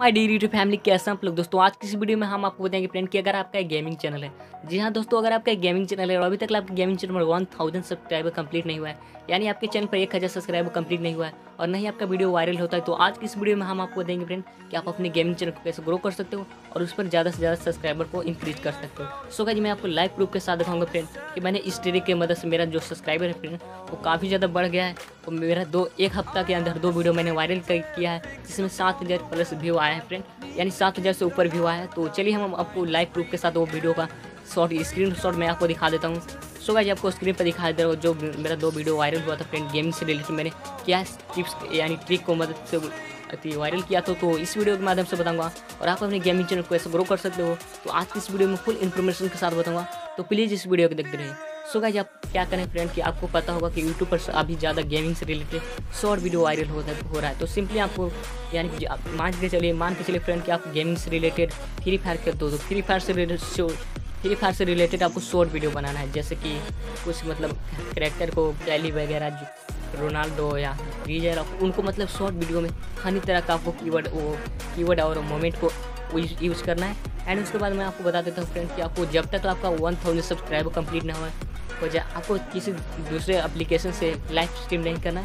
My D YouTube family कैसे आप लोग? दोस्तों, आज की इस वीडियो में हम आपको बताएँगे फ्रेंड कि, अगर आपका एक गेमिंग चैनल है। जी हाँ दोस्तों, अगर आपका गेमिंग चैनल है और अभी तक आपका गेमिंग चैनल में वन थाउज़ेंड सब्सक्राइबर कंप्लीट नहीं हुआ है, यानी आपके चैनल पर एक हज़ार सब्सक्राइबर कंप्लीट नहीं हुआ है और नहीं आपका वीडियो वायरल होता है तो आज की इस वीडियो में हम आपको देंगे फ्रेंड कि आप अपने गेमिंग चैनल को कैसे ग्रो कर सकते हो और उस पर ज़्यादा से ज़्यादा सब्सक्राइबर को इंक्रीज कर सकते हो। सो गाइज़ मैं आपको लाइव प्रूफ के साथ दिखाऊँगा फ्रेंड कि मैंने इस ट्रिक की मदद से मेरा जो सब्सक्राइबर है फ्रेंड वो काफ़ी ज़्यादा बढ़ गया है। और मेरा दो, एक हफ़्ता के अंदर दो वीडियो मैंने वायरल किया है, जिसमें सात हज़ार प्लस व्यू आया है फ्रेंड यानी सात हज़ार से ऊपर व्यू आया है। तो चलिए हम आपको लाइव प्रूफ के साथ वो वीडियो का शॉर्ट स्क्रीन शॉट मैं आपको दिखा देता हूँ। सो गाइज़ आपको स्क्रीन पर दिखा देता हूँ जो मेरा दो वीडियो वायरल हुआ था फ्रेंड गेमिंग से रिलेटेड मैंने क्या टिप्स यानी ट्रिक को मदद से अति वायरल किया था। तो इस वीडियो के माध्यम से बताऊँगा, और आप अपने गेमिंग चैनल को ऐसे ग्रो कर सकते हो। तो आज की इस वीडियो में फुल इन्फॉर्मेशन के साथ बताऊँगा। तो प्लीज़ इस वीडियो को देखते रहिए। सो गाइज़ आप क्या करें फ्रेंड कि आपको पता होगा कि यूट्यूब पर अभी ज़्यादा गेमिंग से रिलेटेड शॉर्ट वीडियो वायरल हो रहा है तो सिंपली आपको, यानी कि आप मान के चलिए, मान के चलिए फ्रेंड कि आप गेमिंग से रिलेटेड फ्री फायर खेलते हो तो फ्री फायर से रिलेटेड फ्री फायर से रिलेटेड आपको शॉर्ट वीडियो बनाना है। जैसे कि कुछ मतलब करेक्टर को कैली वगैरह रोनाल्डो या रीजर उनको मतलब शॉर्ट वीडियो में हर तरह का आपको कीवर्ड वो कीवर्ड और मोमेंट को यूज़ करना है। एंड उसके बाद मैं आपको बता देता हूँ फ्रेंड कि आपको जब तक आपका वन थाउज़ेंड सब्सक्राइबर कंप्लीट ना हो हो जाए आपको किसी दूसरे एप्लीकेशन से लाइव स्ट्रीम नहीं करना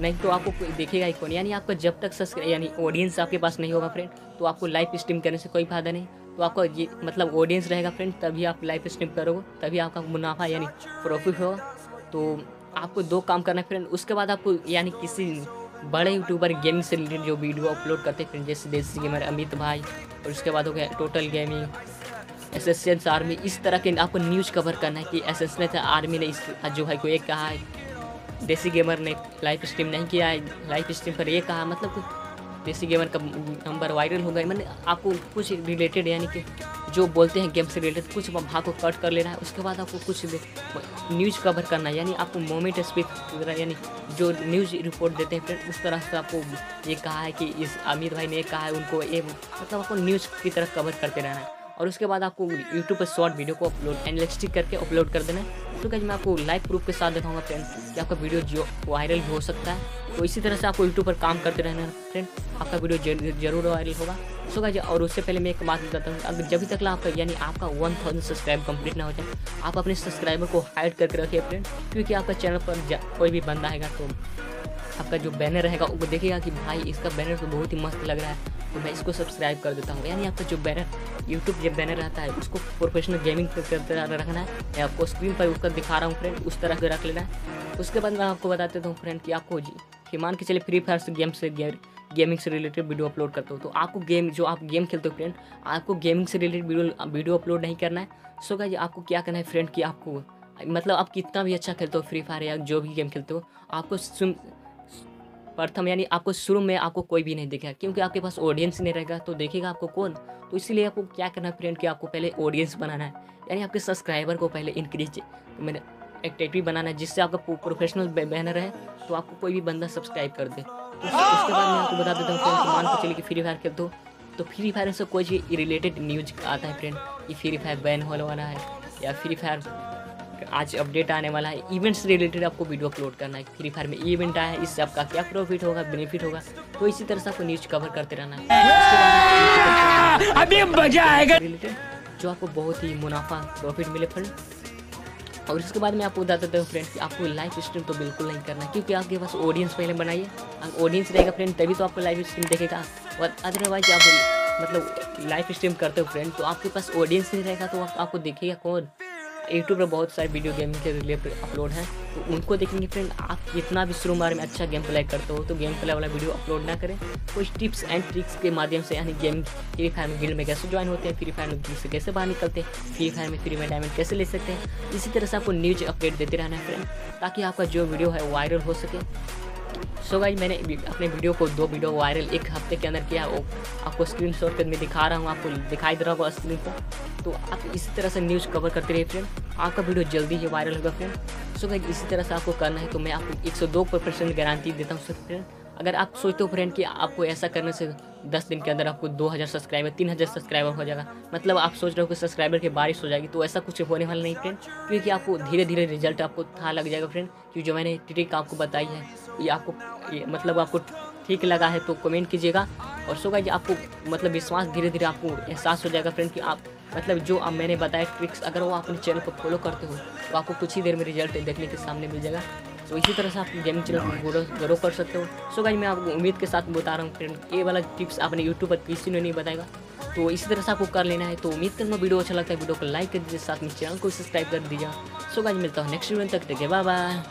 नहीं तो आपको कोई देखेगा ही कौन? यानी आपका जब तक सब्सक्राइब यानी ऑडियंस आपके पास नहीं होगा फ्रेंड तो आपको लाइव स्ट्रीम करने से कोई फ़ायदा नहीं। तो आपका ये मतलब ऑडियंस रहेगा फ्रेंड तभी आप लाइव स्ट्रीम करोगे, तभी आपका मुनाफा यानी प्रॉफिट होगा। तो आपको दो काम करना है फ्रेंड उसके बाद आपको यानी किसी बड़े यूट्यूबर गेमिंग से रिलेटेड जो वीडियो अपलोड करते हैं फ्रेंड जैसे देसी गेमर अमित भाई, और उसके बाद हो गया total gaming S S army इस तरह के आपको न्यूज़ कवर करना है कि एस एस आर्मी ने इस जो भाई को एक कहा है, देसी गेमर ने लाइव स्ट्रीम नहीं किया है लाइव स्ट्रीम पर ये कहा मतलब देसी गेमर का नंबर वायरल हो गया मैंने आपको कुछ रिलेटेड यानी कि जो बोलते हैं गेम से रिलेटेड कुछ भाग को कट कर लेना है, उसके बाद आपको कुछ न्यूज़ कवर करना है। यानी आपको मोमेंट स्पीच यानी जो न्यूज़ रिपोर्ट देते हैं, फिर उस तरह से आपको ये कहा है कि इस आमिर भाई ने कहा है, उनको ये मतलब आपको न्यूज़ की तरह कवर करते रहना है। और उसके बाद आपको यूट्यूब पर शॉर्ट वीडियो को अपलोड एनालिस्टिक करके अपलोड कर देना। है तो क्या मैं आपको लाइव प्रूफ के साथ दिखाऊँगा फ्रेंड कि आपका वीडियो जो वायरल भी हो सकता है। तो इसी तरह से आपको यूट्यूब पर काम करते रहना फ्रेंड आपका वीडियो ज़रूर वायरल होगा। सो गाइज़ और उससे पहले मैं एक बात बताता हूँ, अगर जब तक आपका, यानी आपका वन थाउज़ेंड सब्सक्राइब कंप्लीट ना हो जाए, आप अपने सब्सक्राइबर को हाइड करके रखिए फ्रेंड क्योंकि आपका चैनल पर कोई भी बंदा आएगा तो आपका जो बैनर रहेगा, वो देखेगा कि भाई इसका बैनर तो बहुत ही मस्त लग रहा है। तो मैं इसको सब्सक्राइब कर देता हूँ। यानी आपका जो बैनर यूट्यूब जब बैनर रहता है, उसको प्रोफेशनल गेमिंग रखना है। या आपको स्क्रीन पर उसका दिखा रहा हूँ फ्रेंड उस तरह के रख लेना है। उसके बाद मैं आपको बता देता हूँ फ्रेंड कि आपको जी कि मान के चलिए फ्री फायर से गेम से गेमिंग से रिलेटेड वीडियो अपलोड करते हो। तो आपको गेम जो आप गेम खेलते हो फ्रेंड आपको गेमिंग से रिलेटेड वीडियो वीडियो अपलोड नहीं करना है। सो गाइज़ आपको क्या करना है फ्रेंड कि आपको मतलब आप कितना भी अच्छा खेलते हो फ्री फायर या जो भी गेम खेलते हो, आपको प्रथम, यानी आपको शुरू में आपको कोई भी नहीं दिखेगा, क्योंकि आपके पास ऑडियंस नहीं रहेगा तो देखेगा आपको कौन? तो इसीलिए आपको क्या करना है फ्रेंड कि आपको पहले ऑडियंस बनाना है, यानी आपके सब्सक्राइबर को पहले इंक्रीज मैंने एक्टिविटी बनाना है, जिससे आपका प्रोफेशनल बैनर है तो आपको कोई भी बंदा सब्सक्राइब कर दे। तो उसके बाद मैं आपको बता देता हूँ फ्रेंड मान के चलिए कि फ्री फायर खेल दो तो फ्री फायर से कोई रिलेटेड न्यूज़ आता है फ्रेंड कि फ्री फायर बैन होने वाला है, या फ्री फायर आज अपडेट आने वाला है। इवेंट्स रिलेटेड आपको वीडियो अपलोड करना है। फ्री फायर में इवेंट आया है इससे आपका क्या प्रॉफिट होगा बेनिफिट होगा? तो इसी तरह से आपको न्यूज़ कवर करते रहना है। अभी मज़ा आएगा। रिलेटेड जो आपको बहुत ही मुनाफा प्रॉफिट मिले फ्रेंड और उसके बाद मैं आपको बता देता हूँ फ्रेंड कि आपको लाइव स्ट्रीम तो बिल्कुल नहीं करना क्योंकि आपके पास ऑडियंस पहले बनाइए। ऑडियंस रहेगा फ्रेंड तभी तो आपको लाइव स्ट्रीम देखेगा। और अदरवाइज़ आप मतलब लाइव स्ट्रीम करते हो फ्रेंड तो आपके पास ऑडियंस नहीं रहेगा तो आप, आपको देखेगा कौन? यूट्यूब पर बहुत सारे वीडियो गेम के रिलेटेड अपलोड हैं। तो उनको देखेंगे फ्रेंड आप जितना भी शुरू बार में अच्छा गेम प्ले करते हो तो गेम प्ले वाला वीडियो अपलोड ना करें। कुछ टिप्स एंड ट्रिक्स के माध्यम से, यानी गेम फ्री फायर में गिल्ड में कैसे ज्वाइन होते हैं फ्री फायर में गिल्ड से कैसे बाहर निकलते हैं फ्री फायर में फ्री में डायमंड कैसे ले सकते हैं। इसी तरह से आपको न्यूज़ अपडेट देते रहना है फ्रेंड ताकि आपका जो वीडियो है वायरल हो सके। सो so गाइज़ मैंने अपने वीडियो को, दो वीडियो वायरल एक हफ़्ते के अंदर किया, वो आपको स्क्रीन शॉट कर मैं दिखा रहा हूँ, आपको दिखाई दे रहा होगा स्क्रीन पर। तो आप इसी तरह से न्यूज़ कवर करते रहिए फ्रेंड आपका वीडियो जल्दी ही वायरल होगा फ्रेंड सो गाइज़ इसी तरह से आपको करना है तो मैं आपको एक सौ दो परसेंट गारंटी देता हूँ फ्रेंड अगर आप सोचते हो फ्रेंड कि आपको ऐसा करने से दस दिन के अंदर आपको दो हज़ार सब्सक्राइबर तीन हज़ार सब्सक्राइबर हो जाएगा। मतलब आप सोच रहे हो कि सब्सक्राइबर की बारिश हो जाएगी तो ऐसा कुछ होने वाला नहीं फ्रेंड क्योंकि आपको धीरे धीरे रिज़ल्ट आपको था लग जाएगा फ्रेंड क्योंकि जो मैंने ट्रिक आपको बताई है, ये आपको, ये मतलब आपको ठीक लगा है तो कमेंट कीजिएगा। और सो गाइज़ आपको मतलब विश्वास धीरे धीरे आपको एहसास हो जाएगा फ्रेंड कि आप मतलब जो अब मैंने बताया ट्रिक्स अगर वो अपने चैनल को फॉलो करते हो तो आपको कुछ ही देर में रिज़ल्ट देखने के सामने मिल जाएगा। तो इसी तरह से आप गेमिंग चैनल को ग्रो ग्रो कर सकते हो। सो गाइज़ मैं आपको उम्मीद के साथ बता रहा हूँ फ्रेंड ये वाला टिप्स आपने यूट्यूब पर किसी ने नहीं बताएगा तो इसी तरह से आपको कर लेना है। तो उम्मीद करना वीडियो अच्छा लगता है, वीडियो को लाइक कर दीजिए, साथ में चैनल को सब्सक्राइब कर दीजिए। सो गाइज़ मिलता हूँ नेक्स्ट वीडियो तक देखिए बाय बाय